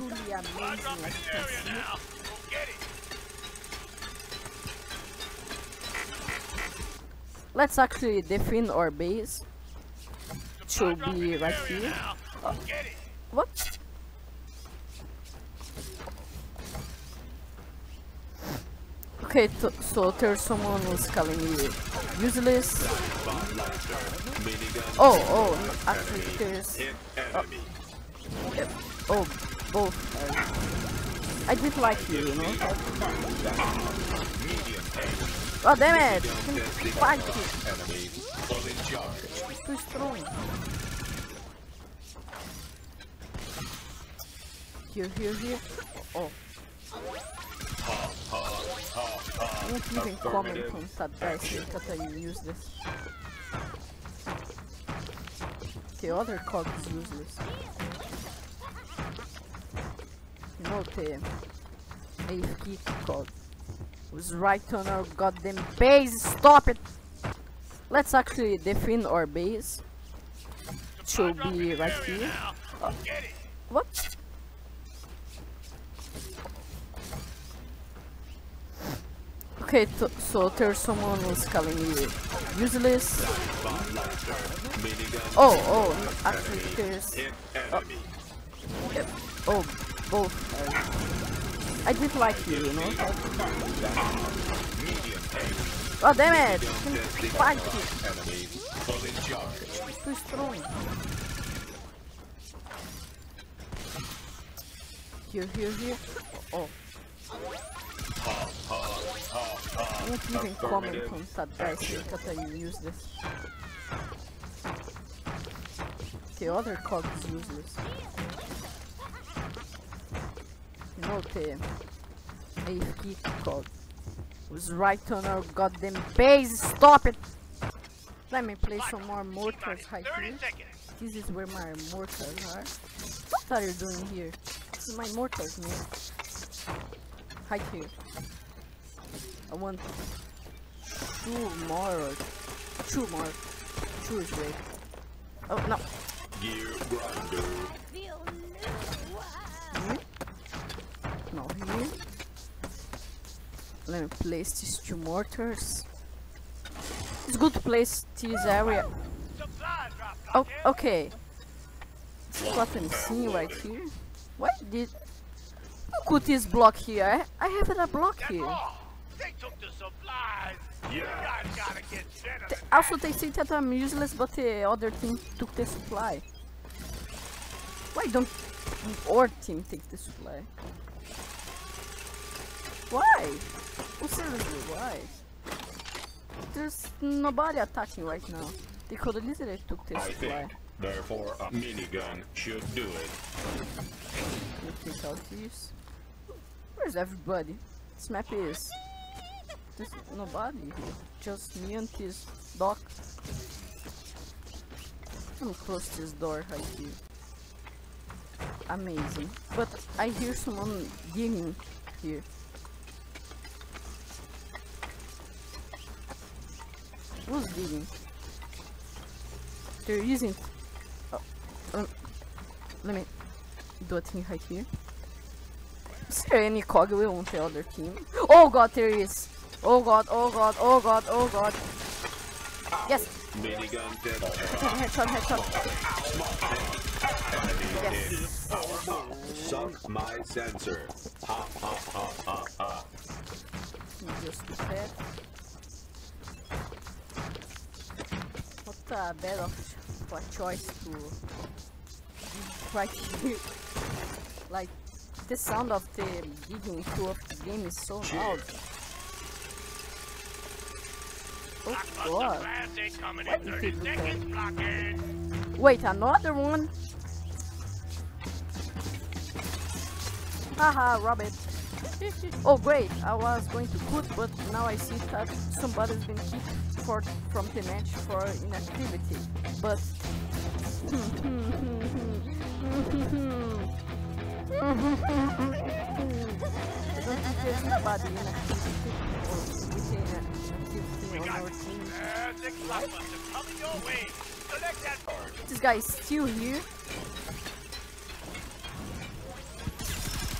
truly amazing. Like you can see. Let's actually defend our base. Should be right here. Uh, what? Okay, t- so there's someone who's calling me useless. Oh, oh, actually there's... Oh, yep, oh both. I did like you, you know? Oh, damn it! Fight it! Too strong. Here, here, here. Oh. oh. Won't even comment on that dice because I use this. The other cog is useless. AFK cog was right on our goddamn base. Stop it! Let's actually defend our base. Should be right here. Uh, what? Okay, so there's someone who's calling me useless. Oh, oh, actually there's... Oh, yep, oh both. are- I did like you, you know? Oh, damn it! Fight it! Too strong. Here, here, here. Oh. oh. Won't even comment on that dice because I use this. The other cog is useless. No, the AFK cog was right on our goddamn base. Stop it! Let me play some more mortars right here. This is where my mortars are. What are you doing here? This is my mortars, man. Right here. I want two more. Two more. Two is great. Oh no. Gear grinder. No, here. Let me place these two mortars. It's good to place this area. Oh, okay. Got them seen right here. Why did... Who put this block here? I, I have a block here. They took the supplies. You guys gotta get better. Th- Also, they say that I'm useless, but the other team took the supply. Why don't our team take the supply? Why? Oh, seriously, why? There's nobody attacking right now. They could easily took this. I think. Therefore, a minigun should do it. Take out these. Where's everybody? This map is... There's nobody here. Just me and this dog. I'm close this door right here. Amazing. But I hear someone digging here. Who's digging? They're using... Oh, um, let me do a thing right here. Is there any cogwheel on the other team? Oh god, there is! Oh god, oh god, oh god, oh god. Yes! Minigun. Headshot, headshot, headshot. Yes! Suck my sensor. Ha ha ha ha ha. Just do that. A bad of a choice to here. Like the sound of the digging tool of the game is so loud. Oh god. Coming did 30 do that? Wait, another one? Haha, rob it. Oh great, I was going to put, but now I see that somebody's been kicked for, from the match for inactivity. But... I don't think there's nobody inactivity or with inactivity on our team. This guy is still here.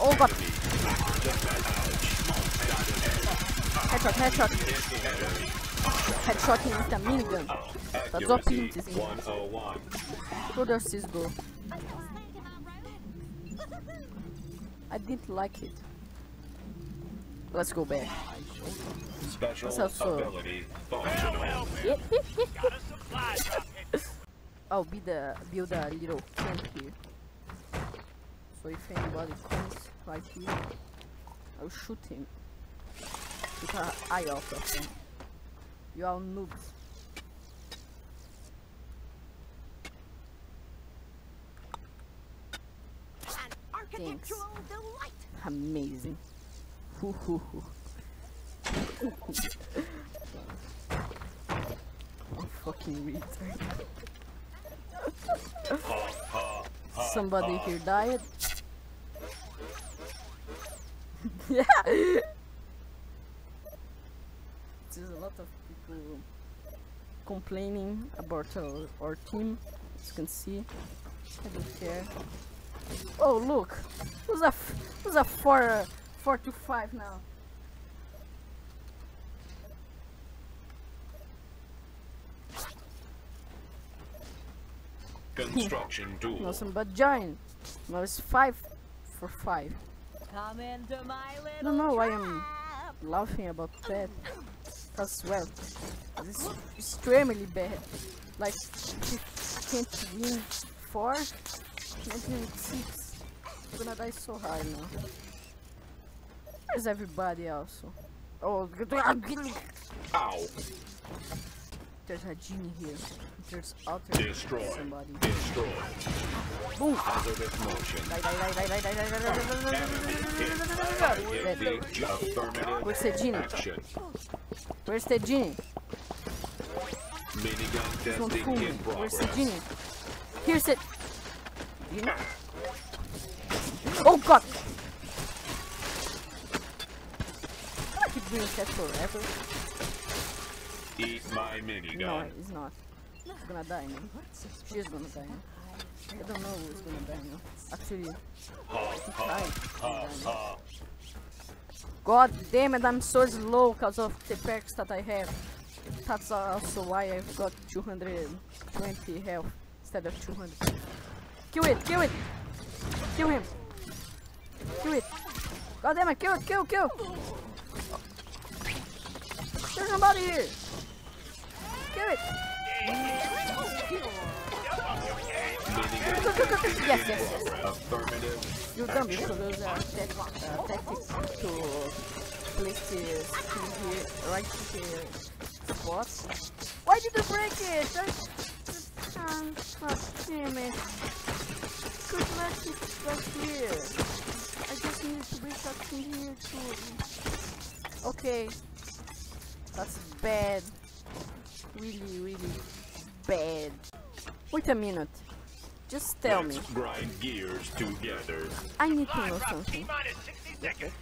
Oh god. Headshot, headshot. Headshot with a minigun. Tá. 101. Does this go? I didn't like it. Let's go back. Special ability. I'll be the build a little camp here. So if anybody comes right here, I'll shoot him. Eye out of him. You are noobs. An architectural delight. Amazing. Hoo hoo hoo. I'm oh, fucking retard. Somebody here died. yeah. There's a lot of people complaining about our, our team. As you can see, I don't care. Oh look, who's a f- who's a four uh, four to five now? Construction tool. Nothing but giant. No, it's five for five. Come into my I little don't know why I'm laughing about that. as well. It's extremely bad. Like 15 win 4, 1986. I'm gonna die so hard now. Where's everybody also? Oh, ow! There's a genie here. There's outer Destroy. somebody. Destroy. Boom! Hazardous motion. Você, genie. Where's the genie? Minigun This one testing fool me. in Where's the genie? Here's it. Genie? Oh god! I keep doing that forever. Eat my No, minigun. it's not. It's gonna die now. She's gonna die now. I don't know who's gonna die now. Actually, God damn it, I'm so slow because of the perks that I have. That's also why I've got 220 health instead of 200. Kill it, kill it! Kill him! Kill it! God damn it, kill it, kill, kill! There's somebody here! Kill it! Yes, yes, yes. affirmative You dumb, you should use tech, uh, tactic to place skin here, right here spot. Why did you break it? That's, um, God damn it. Could let it right here. I just need to break thing here too. Okay. That's bad. Really, really bad. Wait a minute. Just tell me. Let's grind gears together. I need to know Drop something. T minus 60 seconds.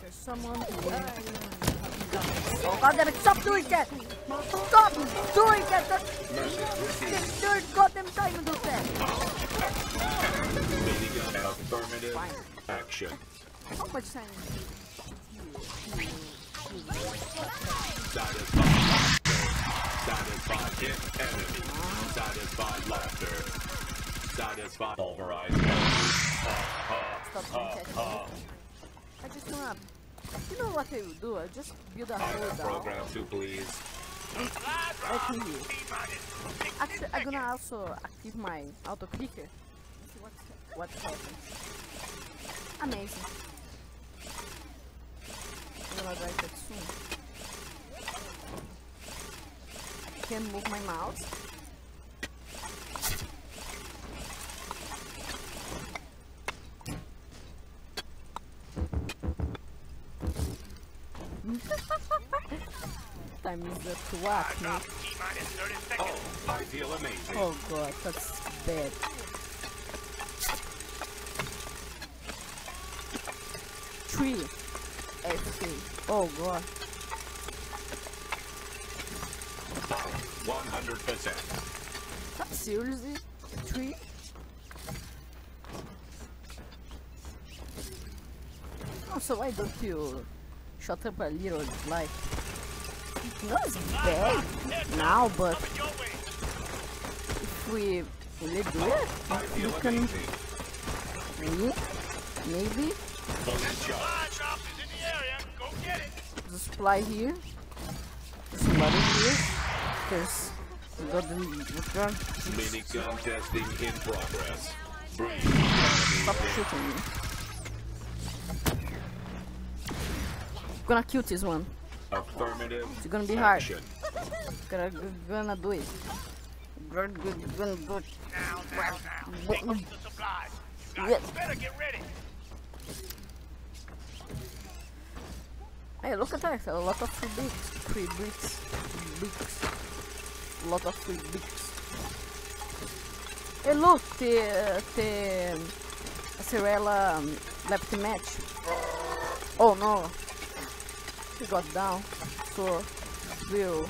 There's someone here. Oh god damn it, stop doing that! Stop doing that! That third goddamn time you do that! Affirmative action. How much time Satisfied. Satisfied hit enemy. Satisfied laughter. Satisfied pulverize. Ha ha ha ha. I just wanna. You know what they would do? I just build a whole program to please. Okay. Actually, I'm gonna also active my auto clicker. What's What? Amazing. Can move my mouse. Time is up to 30 seconds. Oh, I feel amazing. Oh god, that's bad. Three. FK. Oh god. 100%. Seriously? Three? So why don't you shut up a little like... Not as bad now, but... If we really do it, you can... Maybe? Maybe? Just fly here. Somebody here there's we got the the gun Minigun testing in progress. Breathe. stop shooting me gonna kill this one Affirmative. it's gonna be hard gonna gonna do it gonna, gonna do it Now, now, now. Take up um, the supplies. You Yes. better get ready. Hey, look at that! A lot of free bricks, free bricks, bricks. Lot of free bricks. Hey, look, the the Cirella um, left the match. Oh no, he got down. So we'll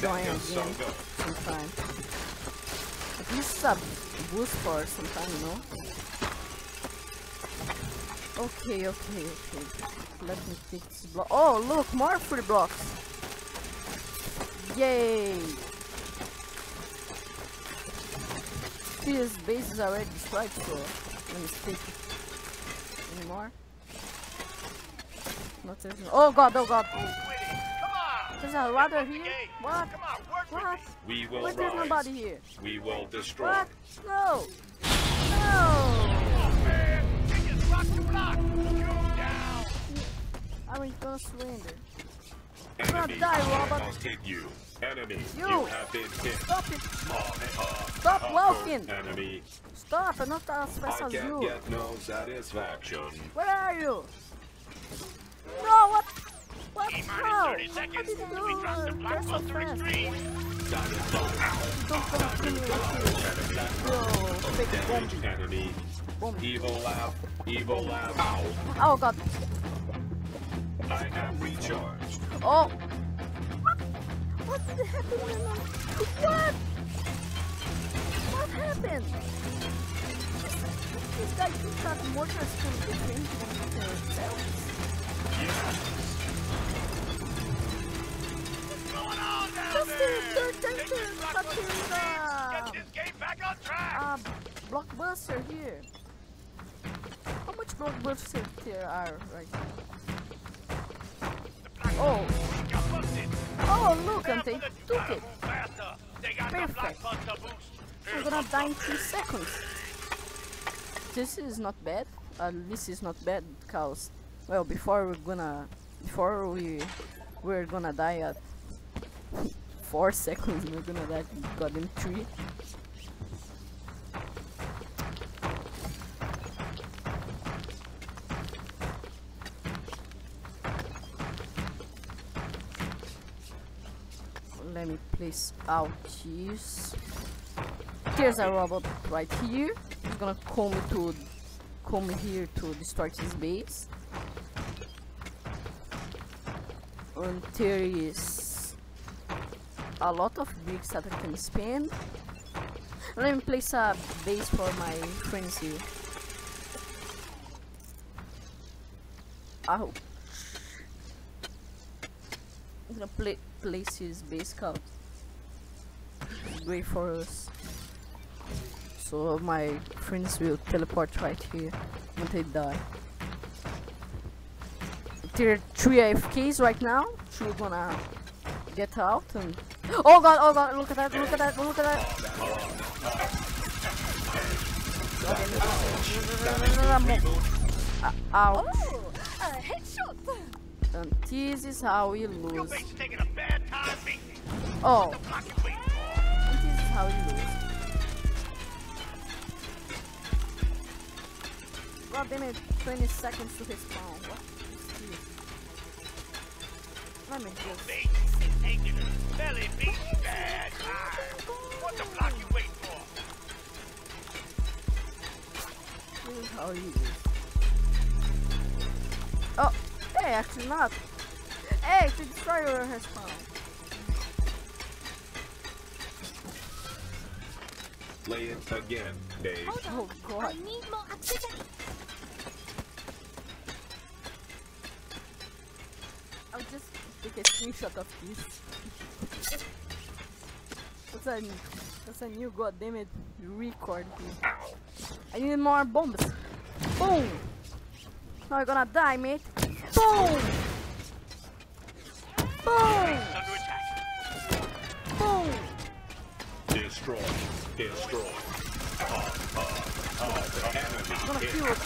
join is so again good. sometime. At least a boost for sometime, you know. Okay, okay, okay. Let me fix this block. Oh, look, more free blocks. Yay! This base is already destroyed, so let me take it. Any? Not there's no- Oh god, oh god. With. Come on. There's a ladder here. What? Come on, work What? We will Why there's nobody here? We will destroy. What? No! No! Man, you just rock the block. Shoot down. I'm gonna surrender. Enemy die, must hit you. Enemy, You. you have been hit. Stop it! Stop Stop walking. Enemy, Stop! I'm not as fast I as can you! get no satisfaction. Where are you? No, what? What? T-minus How? 30 How seconds. did you We do cross the uh, that's so fast? Don't come to me with you. Yo, fake enemy. Bomb. Evil laugh. Evil laugh. Ow. Oh god. I am recharged. Oh! What? What did happen? What? What happened? This guy just got mortars from different themselves. What's going on down Just there? the third Take time blockbuster. Get the this game back on track. uh, blockbuster here. How much blockbuster there are right now? Oh. Oh look, and they took it. Perfect. I'm gonna die in. 3 seconds. This is not bad. At least it's not bad because, well, before we're gonna, before we, we're gonna die at 4 seconds, we're gonna die goddamn 3. Me out these. There's a robot right here. He's gonna come to come here to destroy his base. And there is a lot of bricks that I can spend. Let me place a base for my friends here. Oh. I'm gonna pla place his base it's great for us. So my friends will teleport right here when they die. There are three AFKs right now. We're gonna get out and Oh god, oh god, look at that, look at that, look at that. Uh, ouch. Oh. And this is how we lose. Oh, how we lose. God damn it, 20 seconds to respawn. What is this? Let me just. Base is taking a belly beating bad time. What the block you waiting for? This is how you lose. Oh, hey, actually not. Hey, the destroyer has found. Play it again, Dave. Hold on. Oh, God. I need more activity. I'll just take a screenshot of this. That's a that's a new goddammit record here. I need more bombs. Boom! Now you're gonna die, mate. Boom! Boom! Under attack. Boom! Destroy. Destroy. I'm gonna kill it.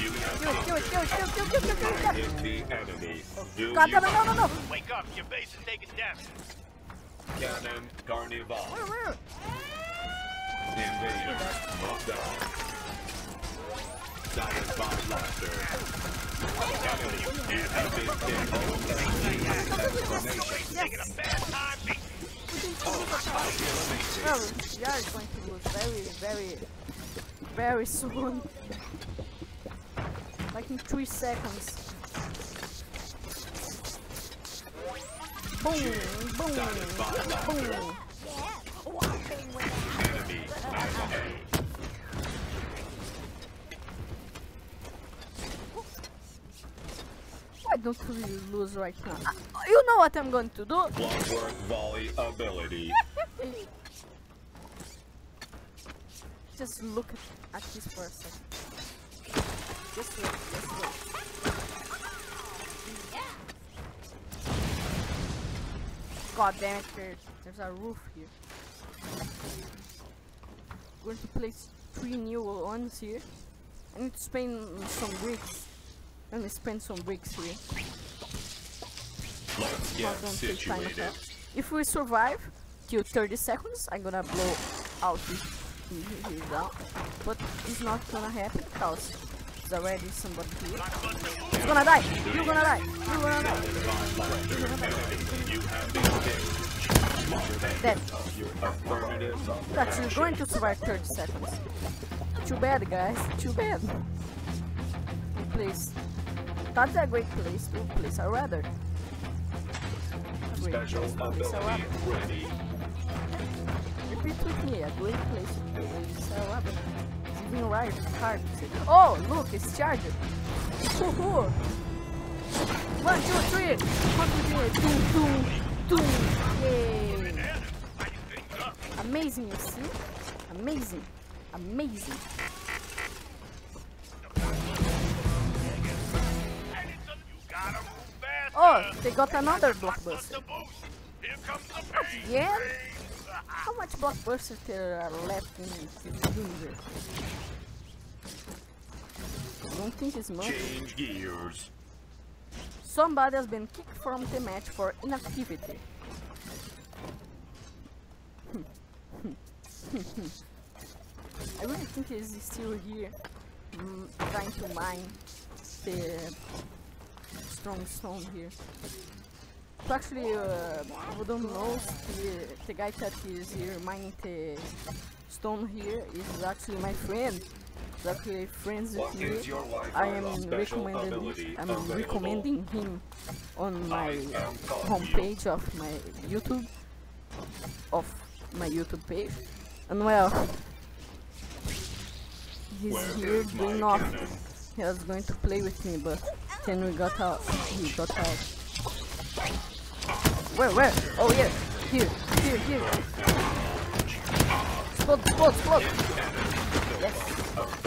You have Kill it, kill it, kill it, kill it, kill it, kill it, kill it, kill it. hit God damn it, no, no, no! Wake up, your base is taking damage. cannon carnival? Where, where? Invader. Must die. Giant bomb blaster. Enemy. Have been killed. Taking a bad time. Well, we are going to lose very, very, very soon. Like in three seconds. Boom, boom, boom. Yeah. Walking without. Enemy. ahead. Why don't we lose right now? Ah, you know what I'm going to do? Clockwork volley ability. Just look at, at this person. a second. Just look, just look. God damn it, there, there's a roof here. Going to place three new ones here. I need to spend some bricks. Let me spend some bricks here. Let's get gonna take time at situated. If we survive till 30 seconds, I'm gonna blow out this down. But it's not gonna happen because there's already somebody here. He's gonna die! You're gonna die! You're gonna die! You have been killed. Dead. Affirmative. That you're going to survive 30 seconds. Too bad, guys. Too bad. Place. That's a great place to place a. A great Special place to place a radar. ready. Repeat with me, a great place to place a radar. It's even right, hard to say. Oh, look, it's charged. Woohoo! One, two, three. What we. Yay! Amazing, you see? Amazing. Amazing. They got another What's blockbuster. the boost? Here comes the pain. Again? How much blockbusters there are left in the universe? I don't think it's much. Change gears. Somebody has been kicked from the match for inactivity. I really think he's still here, mm, trying to mine the strong stone here. So actually, uh, don't know, the, the guy that is here mining the stone here is actually my friend. He's actually friends with me. I am recommending I'm recommending him on my homepage of my YouTube of my YouTube page. And well he's Where here doing nothing. He was going to play with me but then we got out he got out. Where where? Oh yeah, here, here, here. Explode, explode, explode! Yes.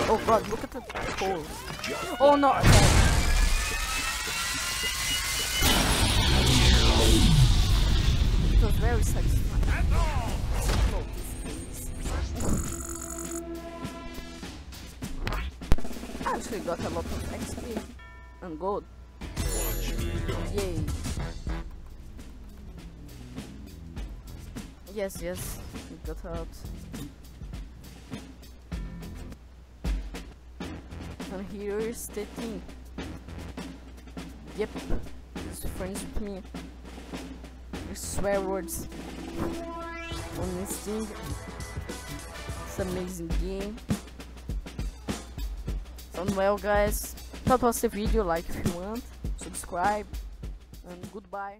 Oh god, look at the hole. Oh no! It was very satisfying. Actually got a lot of XP and gold. Yay. Yes, yes, we got out. And here is the thing. Yep, he's friends with me. Swear words on this thing. It's an amazing game. And well guys, that was the video, like if you want, subscribe, and goodbye.